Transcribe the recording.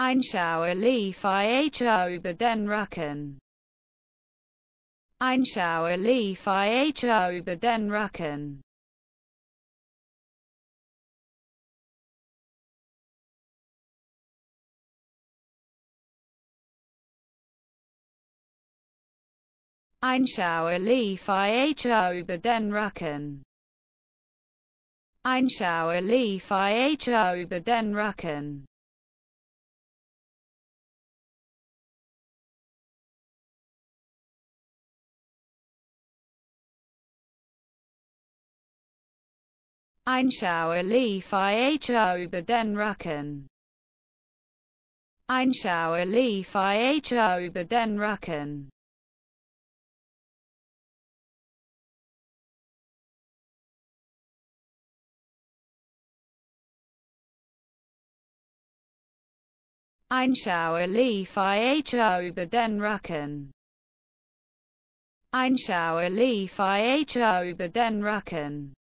Einschauer lief ich über den Rücken. Einschauer lief ich über den Rücken. Einschauer lief ich über den Rücken. Einschauer lief ich über den Rücken. Einschauer lief ich über den Rücken. Einschauer lief ich über den Rücken. Einschauer lief ich über den Rücken. Einschauer lief ich über den Rücken.